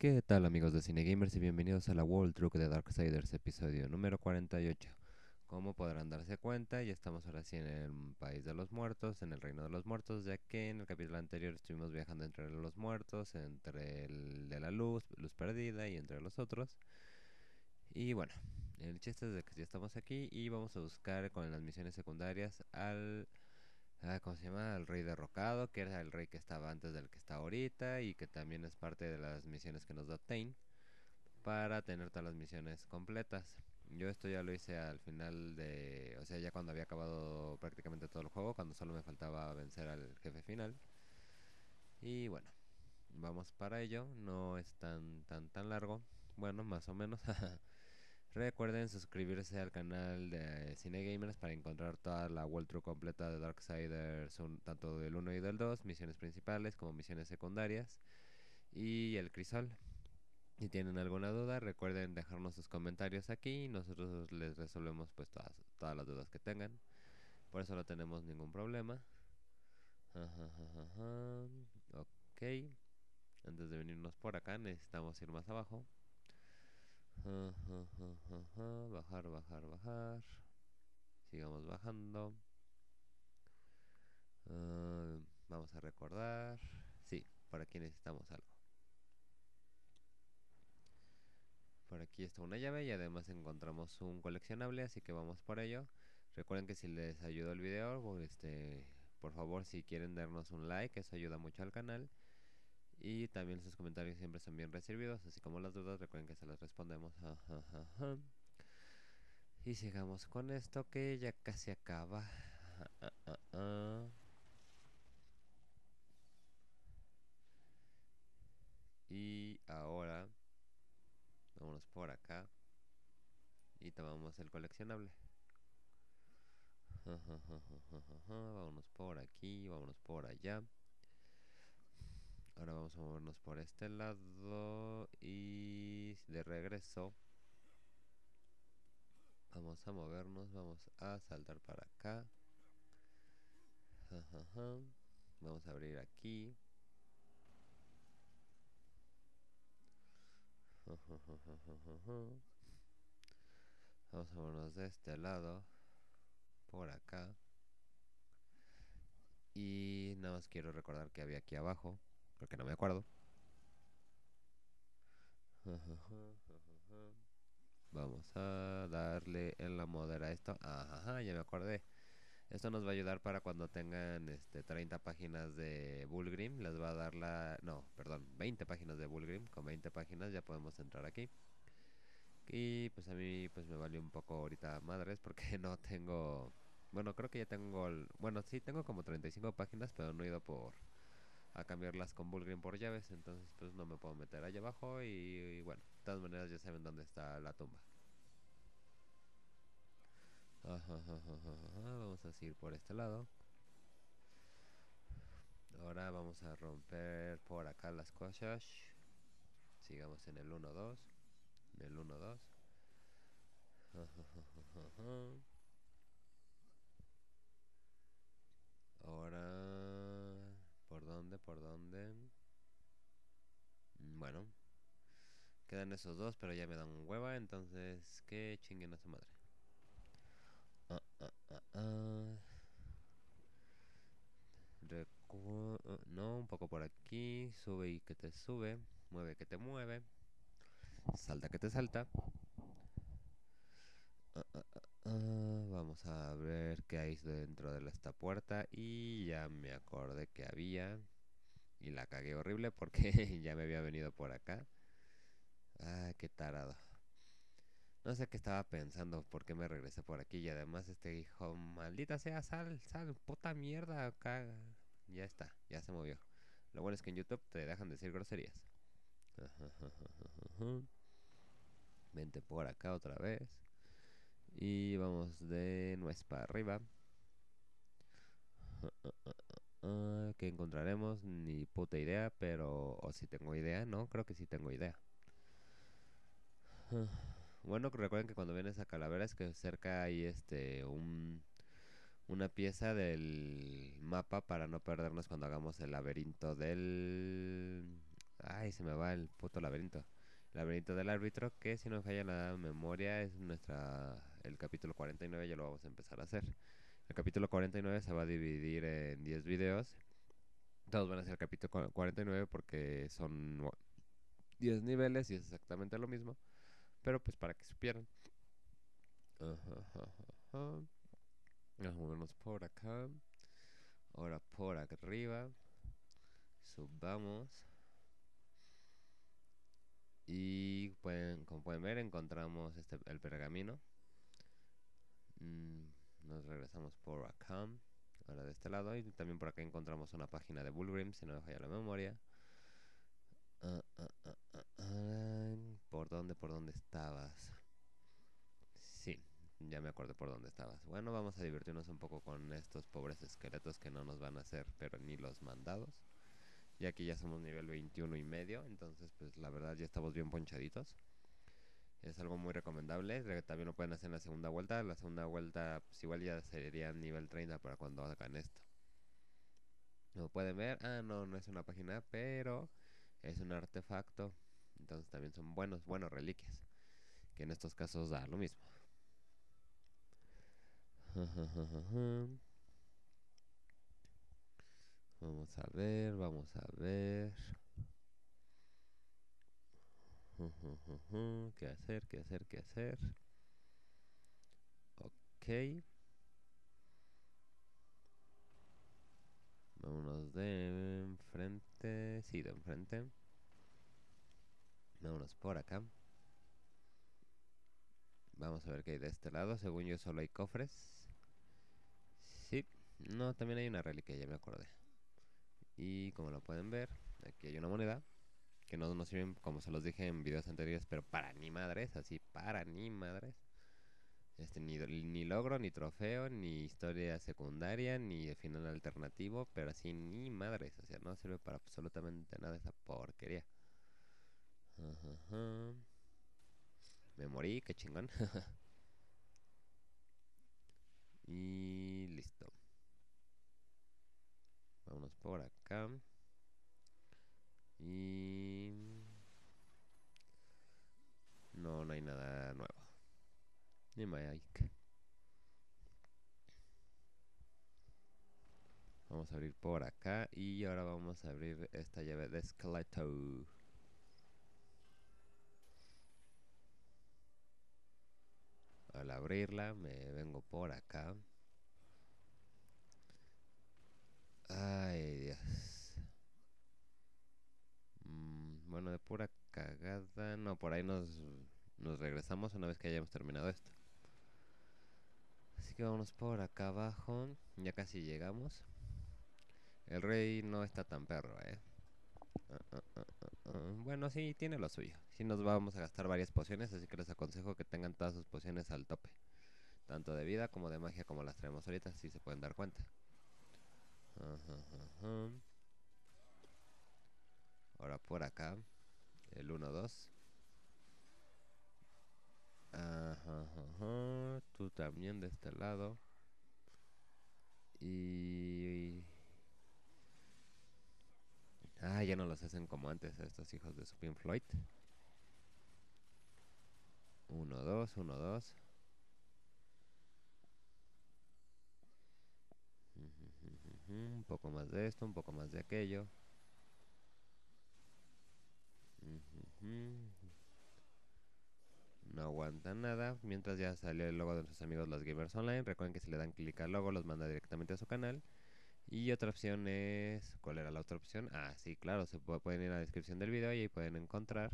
¿Qué tal amigos de Cine Gamers y bienvenidos a la World Truck de Darksiders episodio número 48? Como podrán darse cuenta, ya estamos ahora sí en el país de los muertos, en el reino de los muertos, ya que en el capítulo anterior estuvimos viajando entre los muertos, entre el de la luz, luz perdida y entre los otros. Y bueno, el chiste es de que ya estamos aquí y vamos a buscar con las misiones secundarias al ¿cómo se llama? Al rey derrocado, que era el rey que estaba antes del que está ahorita y que también es parte de las misiones que nos da Tain para tener todas las misiones completas. Yo esto ya lo hice al final de, o sea, ya cuando había acabado prácticamente todo el juego, cuando solo me faltaba vencer al jefe final. Y bueno, vamos para ello, no es tan tan tan largo, bueno, más o menos. Recuerden suscribirse al canal de Cine Gamers para encontrar toda la walkthrough completa de Darksiders, tanto del 1 y del 2, misiones principales como misiones secundarias y el crisol. Si tienen alguna duda, recuerden dejarnos sus comentarios aquí y nosotros les resolvemos pues todas, las dudas que tengan. Por eso no tenemos ningún problema. Ajajajaja. Ok. Antes de venirnos por acá necesitamos ir más abajo. Bajar, bajar, bajar. Sigamos bajando. Ah, vamos a recordar. Sí, por aquí necesitamos algo. Por aquí está una llave y además encontramos un coleccionable, así que vamos por ello. Recuerden que si les ayudó el video, este, por favor si quieren darnos un like, eso ayuda mucho al canal. Y también sus comentarios siempre son bien recibidos, así como las dudas, recuerden que se las respondemos. Y sigamos con esto que ya casi acaba. Y ahora vámonos por acá y tomamos el coleccionable. Vámonos por aquí, vámonos por allá. Ahora vamos a movernos por este lado y de regreso vamos a movernos, vamos a saltar para acá. Vamos a abrir aquí. Vamos a movernos de este lado, por acá. Y nada más quiero recordar que había aquí abajo, porque no me acuerdo. Vamos a darle en la modera esto. Ajá, ya me acordé. Esto nos va a ayudar para cuando tengan este 30 páginas de Bullgrim. Les va a dar la... No, perdón, 20 páginas de Bullgrim. Con 20 páginas ya podemos entrar aquí. Y pues a mí pues me valió un poco ahorita madres porque no tengo... Bueno, creo que ya tengo... el- Bueno, sí, tengo como 35 páginas, pero no he ido por... A cambiarlas con Bullgrim por llaves, entonces pues no me puedo meter allá abajo y, bueno, de todas maneras ya saben dónde está la tumba. Vamos a seguir por este lado. Ahora vamos a romper por acá las cosas. Sigamos en el 1-2. En el 1-2. Ajajajaja. Ahora... ¿Por dónde? ¿Por dónde? Mm, Bueno. Quedan esos dos, pero ya me dan hueva, entonces... Que chinguen a su madre. Ah, ah, ah, ah, no, un poco por aquí. Sube y que te sube. Mueve que te mueve. Salta que te salta. Ah, ah, ah, Vamos a ver qué hay dentro de esta puerta. Y ya me acordé que había. Y la cagué horrible porque ya me había venido por acá. Ah, qué tarado. No sé qué estaba pensando, por qué me regresé por aquí. Y además este hijo, maldita sea, sal, sal, puta mierda. Ya está, ya se movió. Lo bueno es que en YouTube te dejan decir groserías. Vente por acá otra vez. Y vamos de nuez para arriba. Ah, ¿Qué encontraremos? Ni puta idea, pero... O si tengo idea, no, creo que sí tengo idea. Bueno, recuerden que cuando vienes a Calaveras que cerca hay este un una pieza del mapa para no perdernos cuando hagamos el laberinto del Ay, se me va el puto laberinto. Laberinto del árbitro, que si no me falla la memoria es nuestra el capítulo 49, ya lo vamos a empezar a hacer. El capítulo 49 se va a dividir en 10 videos. Todos van a ser el capítulo 49 porque son 10 niveles y es exactamente lo mismo. Pero pues para que supieran. Vamos a movernos por acá. Ahora por arriba. Subamos. Y pueden, como pueden ver, encontramos este, el pergamino. Mm, nos regresamos por acá. Ahora de este lado. Y también por acá encontramos una página de Bullgrim, si no me falla la memoria. Ah, ah, ah, ¿Por dónde, por dónde estabas? Sí, ya me acuerdo por dónde estabas. Bueno, vamos a divertirnos un poco con estos pobres esqueletos que no nos van a hacer, pero ni los mandados. Y aquí ya somos nivel 21 y medio, entonces pues la verdad ya estamos bien ponchaditos. Es algo muy recomendable, también lo pueden hacer en la segunda vuelta. La segunda vuelta pues igual ya sería nivel 30 para cuando hagan esto. Lo pueden ver, ah no, no es una página, pero es un artefacto. Entonces también son buenos, buenos reliquias. Que en estos casos da lo mismo. Vamos a ver, vamos a ver. ¿Qué hacer? ¿Qué hacer? ¿Qué hacer? Ok. Vámonos de enfrente. Sí, de enfrente. Vámonos por acá. Vamos a ver qué hay de este lado. Según yo solo hay cofres. Sí. No, también hay una reliquia, ya me acordé. Y como lo pueden ver, aquí hay una moneda. Que no nos sirven, como se los dije en videos anteriores, pero para ni madres, así, para ni madres. Este, ni, ni logro, ni trofeo, ni historia secundaria, ni final alternativo, pero así ni madres, o sea, no sirve para absolutamente nada esa porquería. Me morí, qué chingón. y listo. Vámonos por acá. Y... No, no hay nada nuevo. Vamos a abrir por acá y ahora vamos a abrir esta llave de esqueleto. Al abrirla me vengo por acá. Ay, Dios. Mm, bueno, de pura cagada. No, por ahí nos, nos regresamos una vez que hayamos terminado esto. Así que vamos por acá abajo. Ya casi llegamos. El rey no está tan perro, eh. Ah, ah, ah, bueno, sí, tiene lo suyo. Sí nos vamos a gastar varias pociones, así que les aconsejo que tengan todas sus pociones al tope. Tanto de vida como de magia como las traemos ahorita, si se pueden dar cuenta. Ahora por acá, el 1, 2. Tú también de este lado. Y... Ah, ya no los hacen como antes estos hijos de su Floyd. 1, 2, 1, 2. Un poco más de esto, un poco más de aquello. No aguanta nada. Mientras ya salió el logo de nuestros amigos los Gamers Online. Recuerden que si le dan clic al logo los manda directamente a su canal. Y otra opción es... ¿Cuál era la otra opción? Ah, sí, claro. Se pueden ir a la descripción del video y ahí pueden encontrar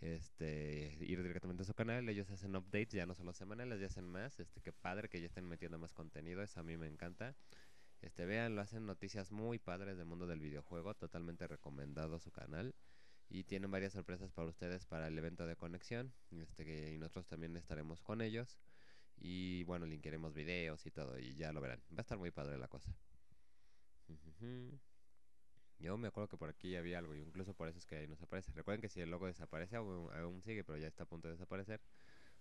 este ir directamente a su canal ellos hacen updates ya no solo semanales ya hacen más este qué padre que ya estén metiendo más contenido eso a mí me encanta este, vean, lo hacen noticias muy padres del mundo del videojuego, totalmente recomendado su canal. Y tienen varias sorpresas para ustedes para el evento de conexión. Este, y nosotros también estaremos con ellos. Y bueno, linkearemos videos y todo, y ya lo verán. Va a estar muy padre la cosa. Yo me acuerdo que por aquí había algo, incluso por eso es que ahí nos aparece. Recuerden que si el logo desaparece, aún, aún sigue, pero ya está a punto de desaparecer.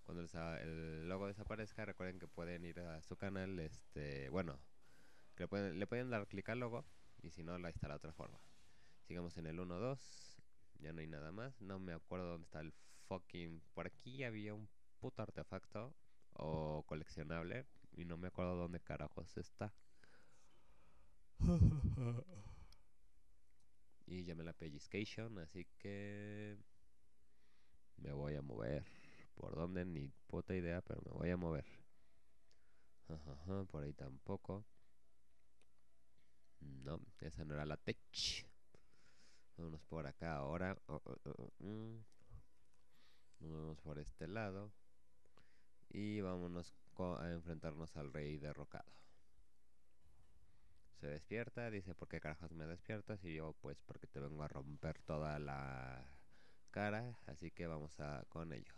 Cuando el logo desaparezca, recuerden que pueden ir a su canal, este, bueno, le pueden, le pueden dar clic al logo y si no, ahí está la otra forma. Sigamos en el 1, 2. Ya no hay nada más. No me acuerdo dónde está el fucking... Por aquí había un puto artefacto o coleccionable y no me acuerdo dónde carajos está. y llamé la pellizcation, así que me voy a mover. ¿Por dónde? Ni puta idea, pero me voy a mover. por ahí tampoco. No, esa no era la tech. Vámonos por acá ahora. Oh, oh, oh, mm. Vamos por este lado. Y vámonos a enfrentarnos al rey derrocado. Se despierta, dice, ¿por qué carajos me despiertas? Y yo, pues, porque te vengo a romper toda la cara. Así que vamos a con ello.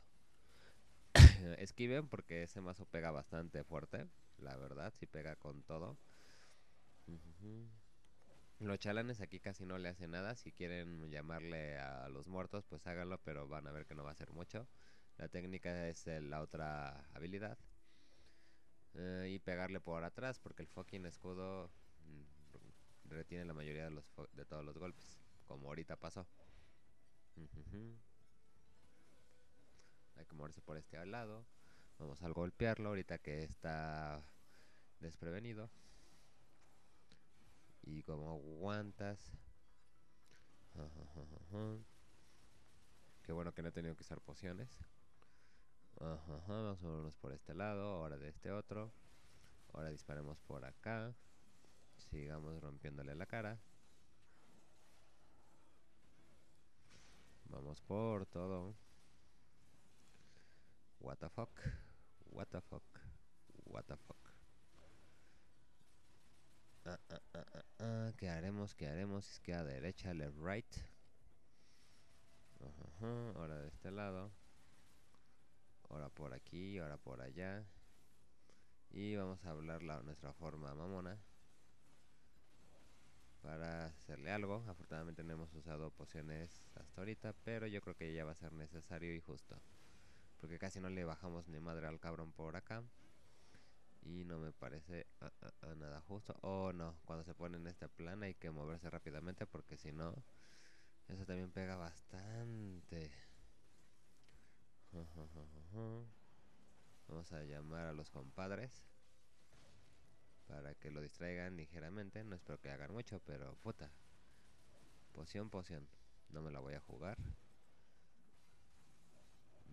Esquiven porque ese mazo pega bastante fuerte. La verdad, si pega con todo. Los chalanes aquí casi no le hacen nada. Si quieren llamarle a los muertos, pues háganlo, pero van a ver que no va a ser mucho. La técnica es la otra habilidad. Eh, y pegarle por atrás, porque el fucking escudo mm, retiene la mayoría de, los de todos los golpes, como ahorita pasó. Hay que moverse por este lado. Vamos a golpearlo ahorita que está desprevenido. Y como aguantas. Qué bueno que no he tenido que usar pociones. Vamos por este lado, ahora de este otro. Ahora disparemos por acá. Sigamos rompiéndole la cara. Vamos por todo. What the fuck? What the fuck? What the fuck? Ah, ah, ah, ah, ah. ¿Qué haremos? ¿Qué haremos? Izquierda, derecha, left, right. Ahora de este lado ahora por aquí, ahora por allá. Y vamos a hablar la, nuestra forma mamona para hacerle algo. Afortunadamente no hemos usado pociones hasta ahorita, pero yo creo que ya va a ser necesario y justo. Porque casi no le bajamos ni madre al cabrón por acá. Y no me parece ah, ah, nada justo. Oh no, cuando se pone en este plan hay que moverse rápidamente porque si no, eso también pega bastante. Vamos a llamar a los compadres para que lo distraigan ligeramente. No espero que hagan mucho, pero puta. Poción, poción. No me la voy a jugar.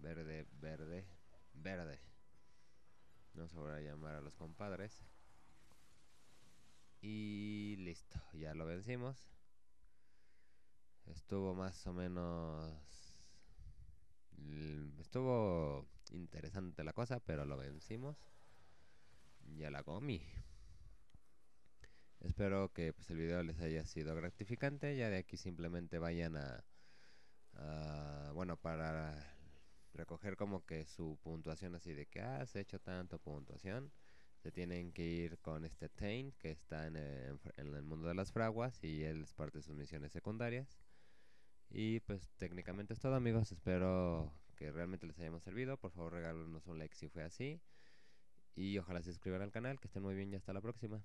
Verde, verde, verde. Vamos a llamar a los compadres. Y listo, ya lo vencimos. Estuvo más o menos Estuvo interesante la cosa, pero lo vencimos. Ya la comí. Espero que pues, el video les haya sido gratificante. Ya de aquí simplemente vayan a, bueno, para recoger como que su puntuación así de que has ah, hecho tanto puntuación. Se tienen que ir con este Taint que está en el, en el mundo de las fraguas y él es parte de sus misiones secundarias. Y pues técnicamente es todo amigos, espero que realmente les hayamos servido. Por favor regálenos un like si fue así. Y ojalá se suscriban al canal, que estén muy bien y hasta la próxima.